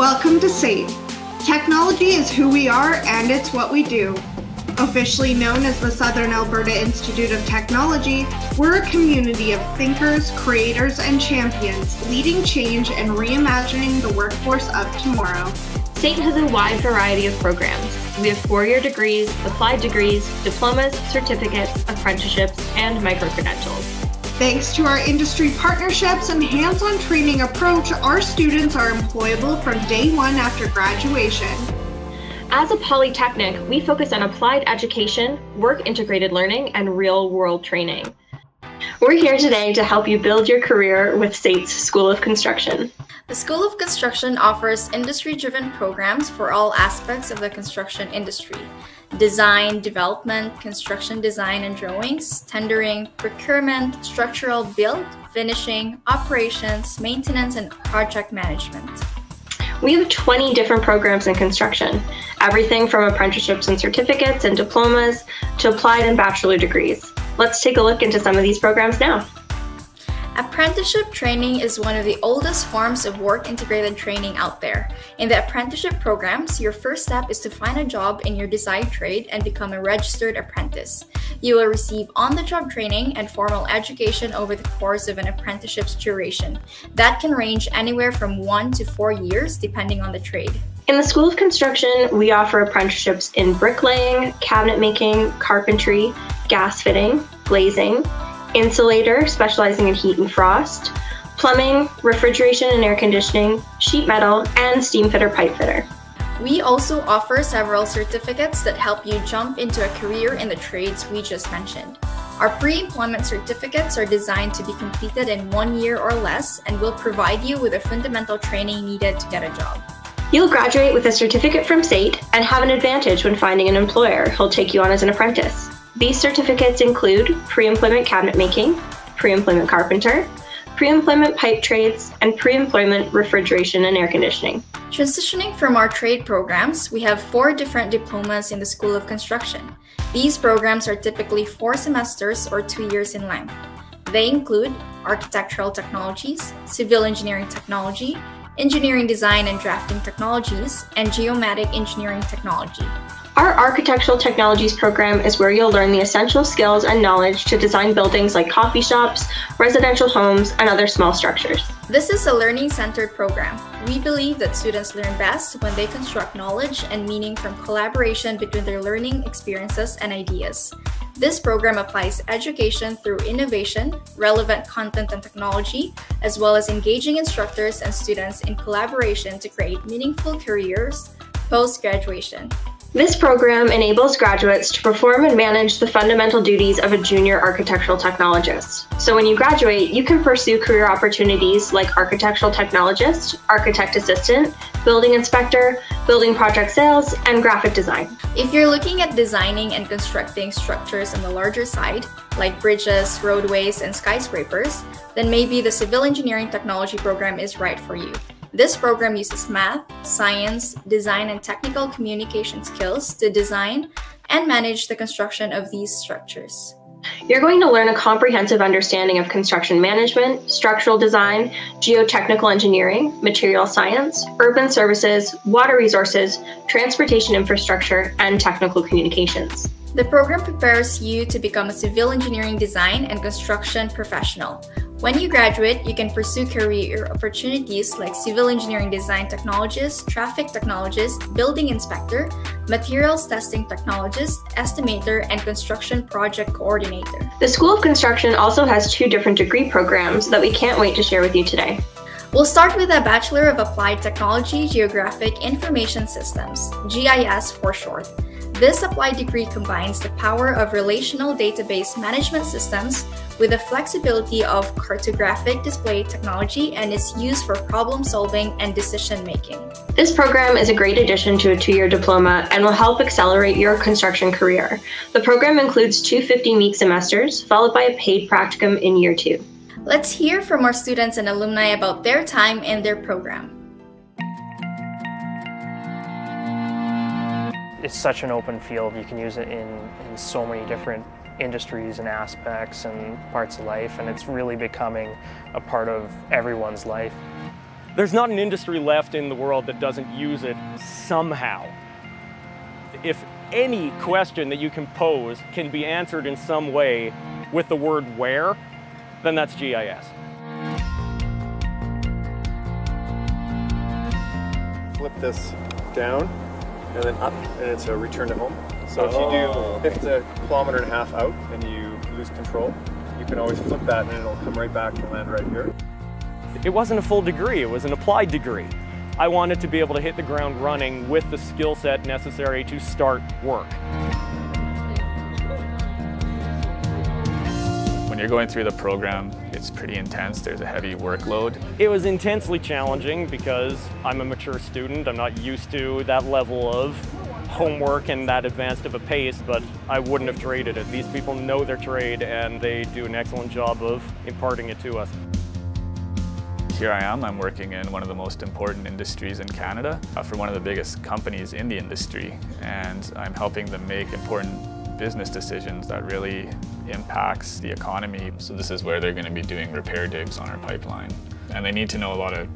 Welcome to SAIT. Technology is who we are and it's what we do. Officially known as the Southern Alberta Institute of Technology, we're a community of thinkers, creators, and champions leading change and reimagining the workforce of tomorrow. SAIT has a wide variety of programs. We have four-year degrees, applied degrees, diplomas, certificates, apprenticeships, and micro-credentials. Thanks to our industry partnerships and hands-on training approach, our students are employable from day one after graduation. As a polytechnic, we focus on applied education, work integrated learning, and real world training. We're here today to help you build your career with SAIT's School of Construction. The School of Construction offers industry driven programs for all aspects of the construction industry design, development, construction design and drawings, tendering, procurement, structural build, finishing, operations, maintenance, and project management. We have 20 different programs in construction, everything from apprenticeships and certificates and diplomas to applied and bachelor degrees. Let's take a look into some of these programs now. Apprenticeship training is one of the oldest forms of work integrated training out there. In the apprenticeship programs, your first step is to find a job in your desired trade and become a registered apprentice. You will receive on the job training and formal education over the course of an apprenticeship's duration. That can range anywhere from one to four years, depending on the trade. In the School of Construction, we offer apprenticeships in bricklaying, cabinet making, carpentry, gas fitting, glazing, insulator, specializing in heat and frost, plumbing, refrigeration and air conditioning, sheet metal, and steam fitter pipe fitter. We also offer several certificates that help you jump into a career in the trades we just mentioned. Our pre-employment certificates are designed to be completed in one year or less and will provide you with the fundamental training needed to get a job. You'll graduate with a certificate from SAIT and have an advantage when finding an employer who'll take you on as an apprentice. These certificates include pre-employment cabinet making, pre-employment carpenter, pre-employment pipe trades, and pre-employment refrigeration and air conditioning. Transitioning from our trade programs, we have four different diplomas in the School of Construction. These programs are typically four semesters or two years in length. They include Architectural Technologies, Civil Engineering Technology, Engineering Design and Drafting Technologies, and Geomatic Engineering Technology. Our Architectural Technologies program is where you'll learn the essential skills and knowledge to design buildings like coffee shops, residential homes, and other small structures. This is a learning centered program. We believe that students learn best when they construct knowledge and meaning from collaboration between their learning experiences and ideas. This program applies education through innovation, relevant content and technology, as well as engaging instructors and students in collaboration to create meaningful careers post graduation. This program enables graduates to perform and manage the fundamental duties of a junior architectural technologist. So when you graduate, you can pursue career opportunities like architectural technologist, architect assistant, building inspector, building project sales, and graphic design. If you're looking at designing and constructing structures on the larger side, like bridges, roadways, and skyscrapers, then maybe the civil engineering technology program is right for you. This program uses math, science, design, and technical communication skills to design and manage the construction of these structures. You're going to learn a comprehensive understanding of construction management, structural design, geotechnical engineering, material science, urban services, water resources, transportation infrastructure, and technical communications. The program prepares you to become a civil engineering design and construction professional. When you graduate, you can pursue career opportunities like civil engineering design technologist, traffic technologist, building inspector, materials testing technologist, estimator, and construction project coordinator. The School of Construction also has two different degree programs that we can't wait to share with you today. We'll start with a Bachelor of Applied Technology Geographic Information Systems, GIS for short. This applied degree combines the power of relational database management systems with the flexibility of cartographic display technology and is used for problem solving and decision making. This program is a great addition to a two year diploma and will help accelerate your construction career. The program includes two 15 week semesters, followed by a paid practicum in year two. Let's hear from our students and alumni about their time in their program. It's such an open field. You can use it in, in so many different industries and aspects and parts of life, and it's really becoming a part of everyone's life. There's not an industry left in the world that doesn't use it somehow. If any question that you can pose can be answered in some way with the word where, then that's GIS. Flip this down and then up and it's a return to home. So if you do, if it's a kilometer and a half out and you lose control, you can always flip that and it'll come right back and land right here. It wasn't a full degree, it was an applied degree. I wanted to be able to hit the ground running with the skill set necessary to start work. When you're going through the program, it's pretty intense. There's a heavy workload. It was intensely challenging because I'm a mature student. I'm not used to that level of homework and that advanced of a pace, but I wouldn't have traded it. These people know their trade and they do an excellent job of imparting it to us. Here I am, I'm working in one of the most important industries in Canada uh, for one of the biggest companies in the industry and I'm helping them make important business decisions that really impacts the economy. So this is where they're going to be doing repair digs on our pipeline. And they need to know a lot of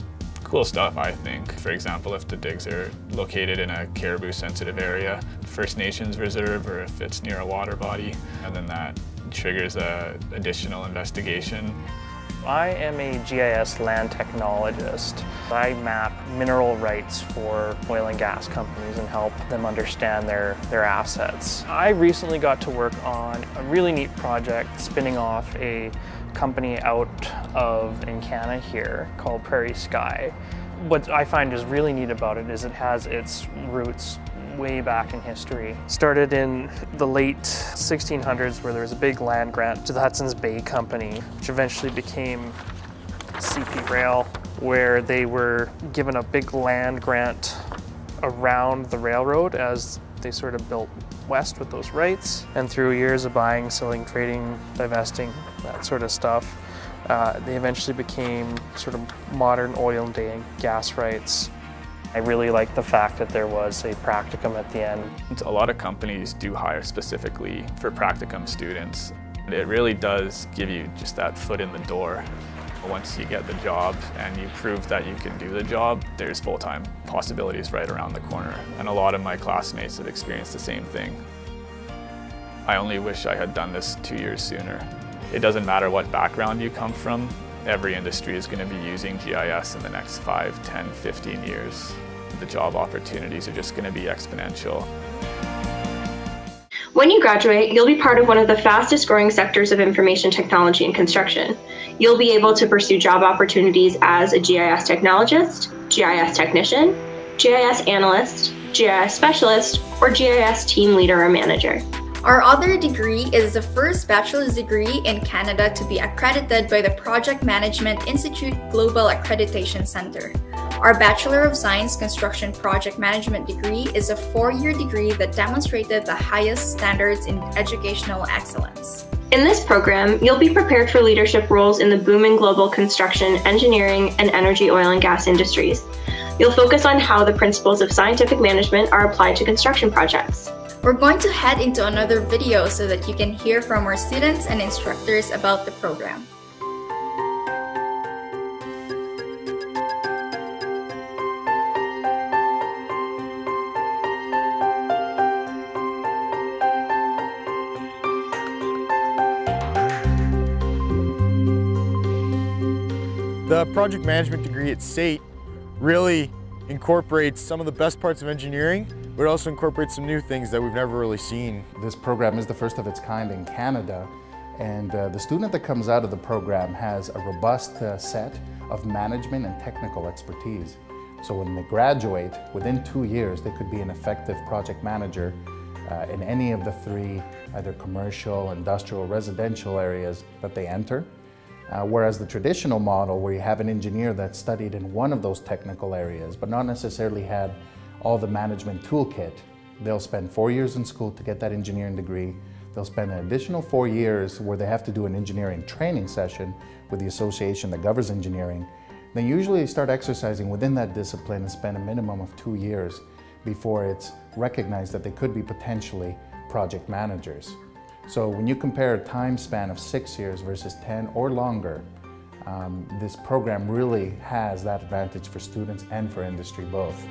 cool stuff, I think. For example, if the digs are located in a caribou sensitive area, First Nations reserve, or if it's near a water body, and then that triggers a additional investigation. I am a GIS land technologist. I map mineral rights for oil and gas companies and help them understand their, their assets. I recently got to work on a really neat project spinning off a company out of Encana here called PrairieSky. What I find is really neat about it is it has its roots way back in history. Started in the late 1600s where there was a big land grant to the Hudson's Bay Company, which eventually became CP Rail, where they were given a big land grant around the railroad as they sort of built west with those rights. And through years of buying, selling, trading, divesting, that sort of stuff, uh, they eventually became sort of modern oil and gas rights. I really like the fact that there was a practicum at the end. A lot of companies do hire specifically for practicum students. It really does give you just that foot in the door. Once you get the job and you prove that you can do the job, there's full-time possibilities right around the corner. And a lot of my classmates have experienced the same thing. I only wish I had done this two years sooner. It doesn't matter what background you come from, every industry is going to be using GIS in the next 5, 10, 15 years. The job opportunities are just going to be exponential. When you graduate, you'll be part of one of the fastest growing sectors of information technology and construction. You'll be able to pursue job opportunities as a GIS technologist, GIS technician, GIS analyst, GIS specialist, or GIS team leader or manager. Our other degree is the first bachelor's degree in Canada to be accredited by the Project Management Institute Global Accreditation Center. Our Bachelor of Science Construction Project Management degree is a four-year degree that demonstrated the highest standards in educational excellence. In this program, you'll be prepared for leadership roles in the booming global construction, engineering, and energy oil and gas industries. You'll focus on how the principles of scientific management are applied to construction projects. We're going to head into another video so that you can hear from our students and instructors about the program. The project management degree at SAIT really incorporates some of the best parts of engineering but it also incorporates some new things that we've never really seen. This program is the first of its kind in Canada, and uh, the student that comes out of the program has a robust uh, set of management and technical expertise. So when they graduate, within two years, they could be an effective project manager uh, in any of the three, either commercial, industrial, residential areas that they enter. Uh, whereas the traditional model, where you have an engineer that studied in one of those technical areas, but not necessarily had all the management toolkit. They'll spend four years in school to get that engineering degree. They'll spend an additional four years where they have to do an engineering training session with the association that governs engineering. They usually start exercising within that discipline and spend a minimum of two years before it's recognized that they could be potentially project managers. So when you compare a time span of six years versus 10 or longer, um, this program really has that advantage for students and for industry both.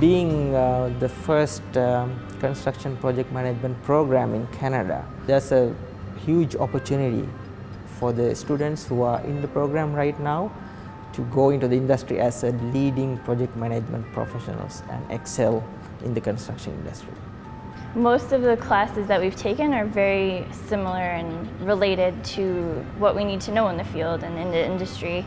Being uh, the first um, construction project management program in Canada, there's a huge opportunity for the students who are in the program right now to go into the industry as a leading project management professionals and excel in the construction industry. Most of the classes that we've taken are very similar and related to what we need to know in the field and in the industry.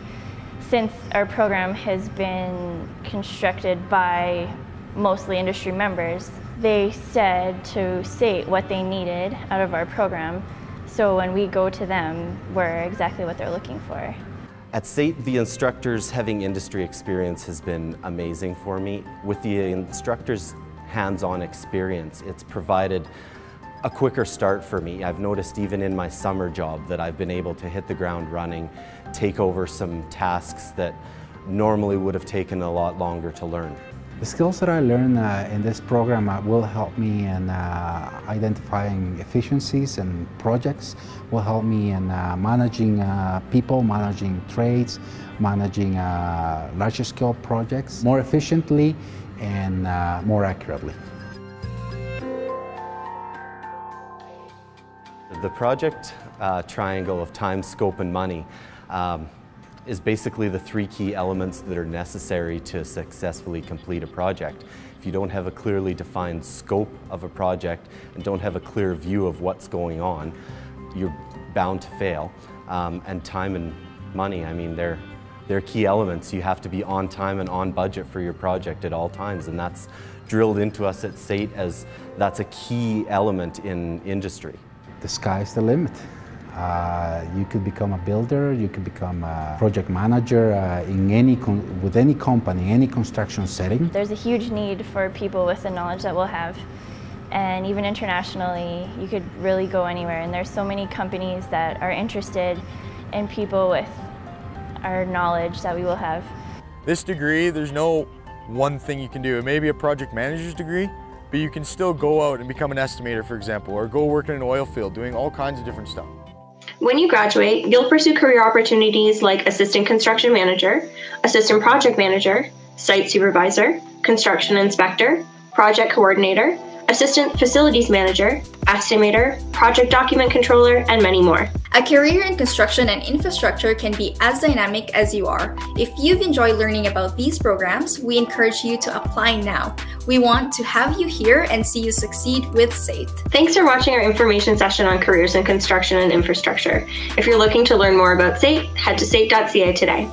Since our program has been constructed by mostly industry members, they said to state what they needed out of our program so when we go to them, we're exactly what they're looking for. At SAIT, the instructors having industry experience has been amazing for me. With the instructors hands-on experience. It's provided a quicker start for me. I've noticed even in my summer job that I've been able to hit the ground running, take over some tasks that normally would have taken a lot longer to learn. The skills that I learned uh, in this program uh, will help me in uh, identifying efficiencies and projects, will help me in uh, managing uh, people, managing trades, managing uh, larger scale projects more efficiently and more accurately. The project uh, triangle of time, scope, and money um, is basically the three key elements that are necessary to successfully complete a project. If you don't have a clearly defined scope of a project and don't have a clear view of what's going on, you're bound to fail. Um, and time and money, I mean, they're they're key elements. You have to be on time and on budget for your project at all times, and that's drilled into us at SAIT as that's a key element in industry. The sky's the limit. Uh, you could become a builder, you could become a project manager uh, in any with any company, any construction setting. There's a huge need for people with the knowledge that we'll have. And even internationally, you could really go anywhere. And there's so many companies that are interested in people with our knowledge that we will have. This degree, there's no one thing you can do. It may be a project manager's degree, but you can still go out and become an estimator, for example, or go work in an oil field doing all kinds of different stuff. When you graduate, you'll pursue career opportunities like assistant construction manager, assistant project manager, site supervisor, construction inspector, project coordinator, assistant facilities manager, estimator, project document controller, and many more. A career in construction and infrastructure can be as dynamic as you are. If you've enjoyed learning about these programs, we encourage you to apply now. We want to have you here and see you succeed with SAIT. Thanks for watching our information session on careers in construction and infrastructure. If you're looking to learn more about SAIT, head to SAIT.ca today.